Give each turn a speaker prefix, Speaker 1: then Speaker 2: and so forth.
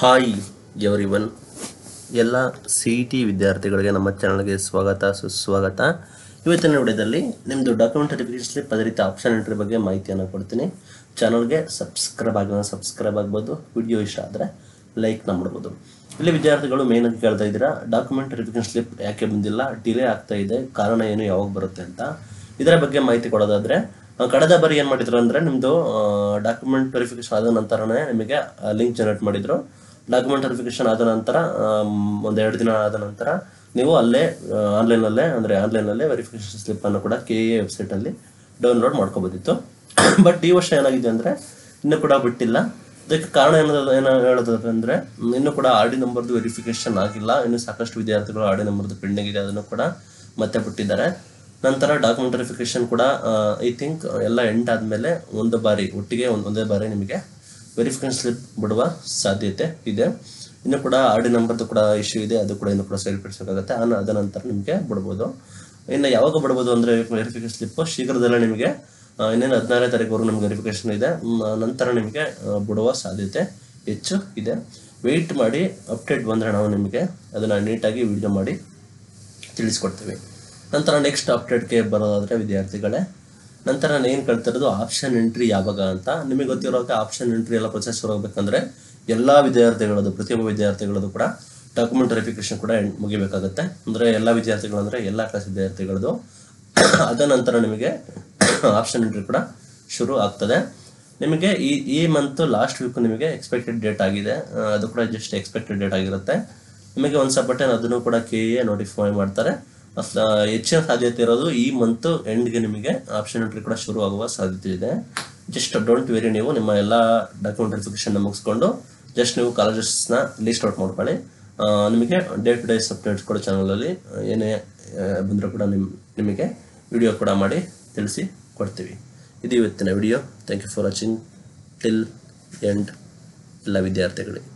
Speaker 1: Hi everyone ಎಲ್ಲ C E T ವಿದ್ಯಾರ್ಥಿಗಳಿಗೆ ನಮ್ಮ ಚಾನಲ್ಗೆ ಸ್ವಾಗತ, ಸುಸ್ವಾಗತ. ಇವತ್ತಿನ ವಿಡಿಯೋದಲ್ಲಿ ನಿಮ್ಮದು ಡಾಕ್ಯುಮೆಂಟ್ ಸರ್ಟಿಫಿಕೇಟ್ ಸ್ಲಿಪ್ ಅದೇ ರೀತಿ ಆಪ್ಷನ್ ಎಂಟ್ರಿ ಬಗ್ಗೆ ಮಾಹಿತಿಯನ್ನು ಕೊಡ್ತೀನಿ. ಚಾನಲ್ಗೆ ಸಬ್ಸ್ಕ್ರೈಬ್ ಆಗಿ ಸಬ್ಸ್ಕ್ರೈಬ್ ಆಗ್ಬೋದು. ವಿಡಿಯೋ ಇಷ್ಟ ಆದರೆ ಲೈಕ್ ಮಾಡ್ಬೋದು. ಇಲ್ಲಿ ವಿದ್ಯಾರ್ಥಿಗಳು ಮೇನ್ ಆಗಿ ಕೇಳ್ತಾ ಇದ್ದೀರಾ ಡಾಕ್ಯುಮೆಂಟ್ ಸರ್ಟಿಫಿಕೇಟ್ ಸ್ಲಿಪ್ ಯಾಕೆ ಬಂದಿಲ್ಲ ಡಿಲೇ ಆಗ್ತಾ ಇದೆ, ಕಾರಣ ಏನು, ಯಾವಾಗ ಬರುತ್ತೆ ಅಂತ. ಇದರ ಬಗ್ಗೆ ಮಾಹಿತಿ ಕೊಡೋದಾದರೆ ಕಡದ ಬಾರಿ ಏನು ಮಾಡಿದ್ರು ಅಂದರೆ ನಿಮ್ಮದು ಡಾಕ್ಯುಮೆಂಟ್ ವೆರಿಫಿಕೇಶನ್ ಆದ ನಂತರನೇ ನಿಮಗೆ ಲಿಂಕ್ ಜನರೇಟ್ ಮಾಡಿದ್ರು. ಡಾಕ್ಯುಮೆಂಟ್ ವೆರಿಫಿಕೇಶನ್ ಆದ ನಂತರ ಒಂದೆರಡು ದಿನ ಆದ ನಂತರ ನೀವು ಅಲ್ಲೇ ಆನ್ಲೈನಲ್ಲೇ ಅಂದರೆ ಆನ್ಲೈನಲ್ಲೇ ವೆರಿಫಿಕೇಶನ್ ಸ್ಲಿಪ್ಪನ್ನು ಕೂಡ ಕೆ ಎ ವೆಬ್ಸೈಟಲ್ಲಿ ಡೌನ್ಲೋಡ್ ಮಾಡ್ಕೋಬೋದಿತ್ತು. ಬಟ್ ಈ ವರ್ಷ ಏನಾಗಿದೆ ಅಂದರೆ, ಇನ್ನೂ ಕೂಡ ಬಿಟ್ಟಿಲ್ಲ. ಇದಕ್ಕೆ ಕಾರಣ ಏನದ, ಏನ ಹೇಳೋದಂದ್ರೆ, ಇನ್ನೂ ಕೂಡ ಆರ್ ಡಿ ನಂಬರ್ದು ವೆರಿಫಿಕೇಶನ್ ಆಗಿಲ್ಲ. ಇನ್ನು ಸಾಕಷ್ಟು ವಿದ್ಯಾರ್ಥಿಗಳು ಆರ್ ಡಿ ನಂಬರ್ದು ಪೆಂಡಿಂಗ್ ಇದೆ, ಅದನ್ನು ಕೂಡ ಮತ್ತೆ ಬಿಟ್ಟಿದ್ದಾರೆ. ನಂತರ ಡಾಕ್ಯುಮೆಂಟ್ ವೆರಿಫಿಕೇಶನ್ ಕೂಡ ಐ ಥಿಂಕ್ ಎಲ್ಲ ಎಂಡ್ ಆದಮೇಲೆ ಒಂದು ಬಾರಿ, ಒಟ್ಟಿಗೆ ಒಂದೊಂದೇ ಒಂದೇ ಬಾರಿ ನಿಮಗೆ ವೆರಿಫಿಕೇಶನ್ ಸ್ಲಿಪ್ ಬಿಡುವ ಸಾಧ್ಯತೆ ಇದೆ. ಇನ್ನು ಕೂಡ ಆರ್ ಡಿ ನಂಬರ್ದು ಕೂಡ ಇಶ್ಯೂ ಇದೆ. ಅದು ಕೂಡ ಇನ್ನು ಕೂಡ ಸರಿಪಡಿಸಬೇಕಾಗುತ್ತೆ. ಅದ ನಂತರ ನಿಮಗೆ ಬಿಡ್ಬೋದು. ಇನ್ನು ಯಾವಾಗ ಬಿಡ್ಬೋದು ಅಂದರೆ ವೆರಿಫಿಕೇಶನ್ ಸ್ಲಿಪ್ ಶೀಘ್ರದಲ್ಲೇ ನಿಮಗೆ ಇನ್ನೇನು ಹದಿನಾರನೇ ತಾರೀಕುವರೆಗೂ ನಮಗೆ ವೆರಿಫಿಕೇಶನ್ ಇದೆ. ನಂತರ ನಿಮಗೆ ಬಿಡುವ ಸಾಧ್ಯತೆ ಹೆಚ್ಚು ಇದೆ. ವೆಯ್ಟ್ ಮಾಡಿ ಅಪ್ಡೇಟ್ ಬಂದರೆ ನಾವು ನಿಮಗೆ ಅದನ್ನು ನೀಟಾಗಿ ವಿಡಿಯೋ ಮಾಡಿ ತಿಳಿಸ್ಕೊಡ್ತೀವಿ. ನಂತರ ನೆಕ್ಸ್ಟ್ ಅಪ್ಡೇಟ್ಗೆ ಬರೋದಾದರೆ ವಿದ್ಯಾರ್ಥಿಗಳೇ ನಂತರ ನಾನು ಏನು ಕಳ್ತಿರೋದು ಆಪ್ಷನ್ ಎಂಟ್ರಿ ಯಾವಾಗ ಅಂತ. ನಿಮಗೆ ಗೊತ್ತಿರೋಕೆ ಆಪ್ಷನ್ ಎಂಟ್ರಿ ಎಲ್ಲ ಪ್ರೊಸೆಸ್ ಹೋಗ್ಬೇಕಂದ್ರೆ ಎಲ್ಲ ವಿದ್ಯಾರ್ಥಿಗಳದ್ದು, ಪ್ರತಿಯೊಬ್ಬ ವಿದ್ಯಾರ್ಥಿಗಳದ್ದು ಕೂಡ ಡಾಕ್ಯುಮೆಂಟ್ ವೆರಿಫಿಕೇಶನ್ ಕೂಡ ಮುಗಿಬೇಕಾಗುತ್ತೆ. ಅಂದರೆ ಎಲ್ಲ ವಿದ್ಯಾರ್ಥಿಗಳು ಅಂದರೆ ಎಲ್ಲ ಕ್ಲಾಸ್ ವಿದ್ಯಾರ್ಥಿಗಳದ್ದು. ಅದ ನಂತರ ನಿಮಗೆ ಆಪ್ಷನ್ ಎಂಟ್ರಿ ಕೂಡ ಶುರು ಆಗ್ತದೆ. ನಿಮಗೆ ಈ ಈ ಮಂತ್ ಲಾಸ್ಟ್ ವೀಕ್ ನಿಮಗೆ ಎಕ್ಸ್ಪೆಕ್ಟೆಡ್ ಡೇಟ್ ಆಗಿದೆ. ಅದು ಕೂಡ ಜಸ್ಟ್ ಎಕ್ಸ್ಪೆಕ್ಟೆಡ್ ಡೇಟ್ ಆಗಿರುತ್ತೆ. ನಿಮಗೆ ಒಂದು ಸಪಟ್ಟೆ ಅದನ್ನು ಕೂಡ ಕೆ ಎ ನೋಟಿಫೈ ಮಾಡ್ತಾರೆ. ಹೆಚ್ಚಿನ ಸಾಧ್ಯತೆ ಇರೋದು ಈ ಮಂತ್ ಎಂಡ್ಗೆ ನಿಮಗೆ ಆಪ್ಷನ್ ಎಂಟ್ರಿ ಕೂಡ ಶುರು ಆಗುವ ಸಾಧ್ಯತೆ ಇದೆ. ಜಸ್ಟ್ ಡೋಂಟ್ ವೆರಿ ನೀವು, ನಿಮ್ಮ ಎಲ್ಲ ಡಾಕ್ಯುಮೆಂಟ್ ವೆರಿಫಿಕೇಶನ್ ಮುಗಿಸ್ಕೊಂಡು ಜಸ್ಟ್ ನೀವು ಕಾಲೇಜಸ್ನ ಲೀಸ್ಟ್ ಔಟ್ ಮಾಡ್ಕೊಳ್ಳಿ. ನಿಮಗೆ ಡೇ ಟು ಡೇಸ್ ಅಪ್ಡೇಟ್ಸ್ ಕೂಡ ಚಾನಲಲ್ಲಿ ಏನೇ ಬಂದರೂ ಕೂಡ ನಿಮ್, ನಿಮಗೆ ವಿಡಿಯೋ ಕೂಡ ಮಾಡಿ ತಿಳಿಸಿ ಕೊಡ್ತೀವಿ. ಇದು ಇವತ್ತಿನ video thank you for watching till end ಎಲ್ಲ ವಿದ್ಯಾರ್ಥಿಗಳಿಗೆ.